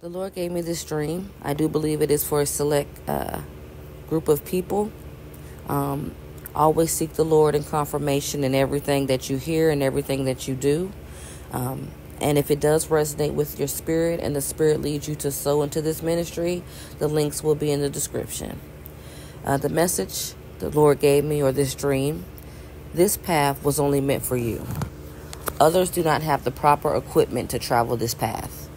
The Lord gave me this dream. I do believe it is for a select uh, group of people. Um, always seek the Lord in confirmation in everything that you hear and everything that you do. Um, and if it does resonate with your spirit and the spirit leads you to sow into this ministry, the links will be in the description. Uh, the message the Lord gave me, or this dream, this path was only meant for you. Others do not have the proper equipment to travel this path.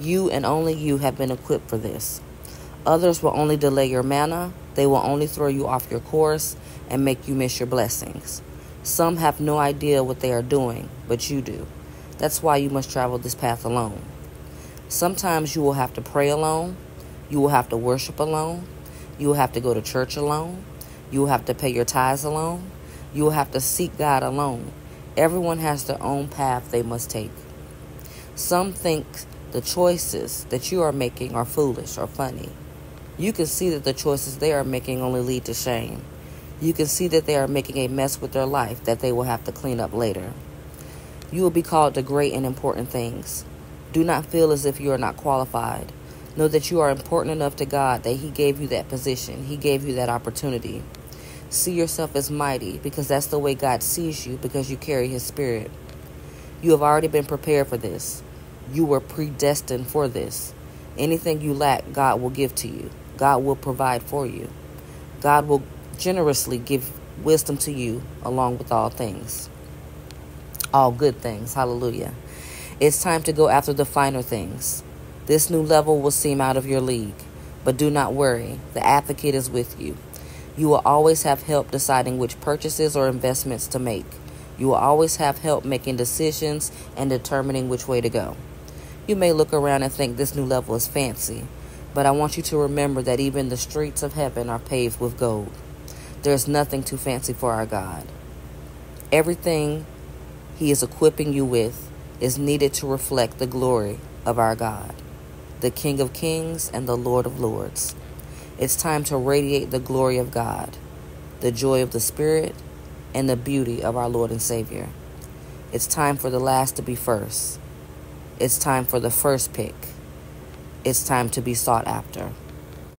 You and only you have been equipped for this. Others will only delay your manna, they will only throw you off your course and make you miss your blessings. Some have no idea what they are doing, but you do. That's why you must travel this path alone. Sometimes you will have to pray alone, you will have to worship alone, you will have to go to church alone, you will have to pay your tithes alone, you will have to seek God alone. Everyone has their own path they must take. Some think the choices that you are making are foolish or funny. You can see that the choices they are making only lead to shame. You can see that they are making a mess with their life that they will have to clean up later. You will be called to great and important things. Do not feel as if you are not qualified. Know that you are important enough to God that He gave you that position, He gave you that opportunity. See yourself as mighty because that's the way God sees you because you carry His Spirit. You have already been prepared for this. You were predestined for this. Anything you lack, God will give to you. God will provide for you. God will generously give wisdom to you along with all things. All good things. Hallelujah. It's time to go after the finer things. This new level will seem out of your league, but do not worry. The advocate is with you. You will always have help deciding which purchases or investments to make. You will always have help making decisions and determining which way to go. You may look around and think this new level is fancy, but I want you to remember that even the streets of heaven are paved with gold. There's nothing too fancy for our God. Everything He is equipping you with is needed to reflect the glory of our God, the King of Kings and the Lord of Lords. It's time to radiate the glory of God, the joy of the Spirit, and the beauty of our Lord and Savior. It's time for the last to be first it's time for the first pick. It's time to be sought after.